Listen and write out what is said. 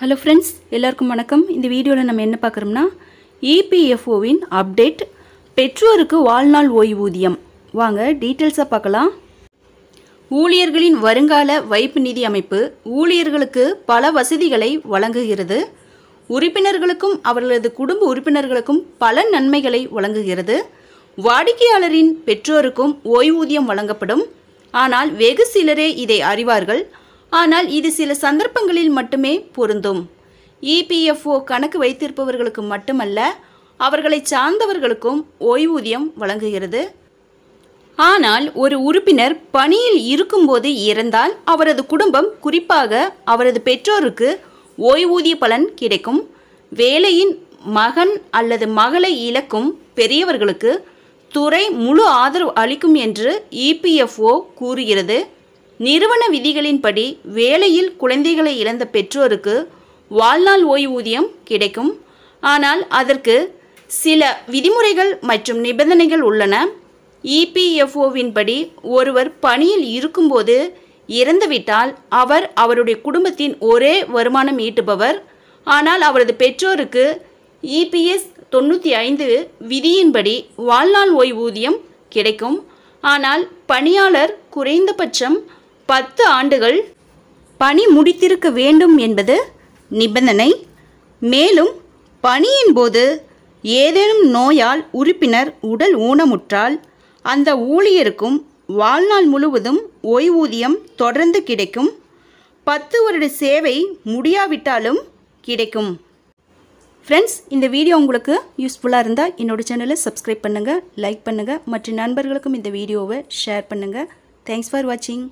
Hello friends எல்லாருக்கும் வணக்கம். இந்த வீடியோவில் நம்ம என்ன பார்க்குறோம்னா இபிஎஃப்ஓவின் அப்டேட் பெற்றோருக்கு வாழ்நாள் ஓய்வூதியம். வாங்க டீட்டெயில்ஸாக பார்க்கலாம். ஊழியர்களின் வருங்கால வைப்பு நிதி அமைப்பு ஊழியர்களுக்கு பல வசதிகளை வழங்குகிறது. உறுப்பினர்களுக்கும் அவர்களது குடும்ப உறுப்பினர்களுக்கும் பல நன்மைகளை வழங்குகிறது. வாடிக்கையாளரின் பெற்றோருக்கும் ஓய்வூதியம் வழங்கப்படும். ஆனால் வெகு சிலரே இதை அறிவார்கள். ஆனால் இது சில சந்தர்ப்பங்களில் மட்டுமே பொருந்தும். இபிஎஃப்ஓ கணக்கு வைத்திருப்பவர்களுக்கு மட்டுமல்ல அவர்களை சார்ந்தவர்களுக்கும் ஓய்வூதியம் வழங்குகிறது. ஆனால் ஒரு உறுப்பினர் பணியில் இருக்கும்போது இறந்தால் அவரது குடும்பம் குறிப்பாக அவரது பெற்றோருக்கு ஓய்வூதிய பலன் கிடைக்கும். வேலையின் மகன் அல்லது மகளை இழக்கும் பெரியவர்களுக்கு துறை முழு ஆதரவு அளிக்கும் என்று இபிஎஃப்ஓ கூறுகிறது. நிறுவன விதிகளின்படி வேலையில் குழந்தைகளை இழந்த பெற்றோருக்கு வாழ்நாள் ஓய்வூதியம் கிடைக்கும். ஆனால் அதற்கு சில விதிமுறைகள் மற்றும் நிபந்தனைகள் உள்ளன. இபிஎஃப்ஓவின் படி ஒருவர் பணியில் இருக்கும்போது இறந்துவிட்டால் அவர் அவருடைய குடும்பத்தின் ஒரே வருமானம் ஈட்டுபவர். ஆனால் அவரது பெற்றோருக்கு இபிஎஸ் தொண்ணூற்றி ஐந்து விதியின்படி வாழ்நாள் ஓய்வூதியம் கிடைக்கும். ஆனால் பணியாளர் குறைந்தபட்சம் பத்து ஆண்டுகள் பணி முடித்திருக்க வேண்டும் என்பது நிபந்தனை. மேலும் பணியின் போது ஏதேனும் நோயால் உறுப்பினர் உடல் ஊனமுற்றால் அந்த ஊழியருக்கும் வாழ்நாள் முழுவதும் ஓய்வூதியம் தொடர்ந்து கிடைக்கும். பத்து வருட சேவை முடியாவிட்டாலும் கிடைக்கும். ஃப்ரெண்ட்ஸ் இந்த வீடியோ உங்களுக்கு யூஸ்ஃபுல்லாக இருந்தால் என்னோட சேனலை சப்ஸ்கிரைப் பண்ணுங்கள் லைக் பண்ணுங்கள் மற்ற நண்பர்களுக்கும் இந்த வீடியோவை ஷேர் பண்ணுங்கள் தேங்க்ஸ் ஃபார் வாட்சிங்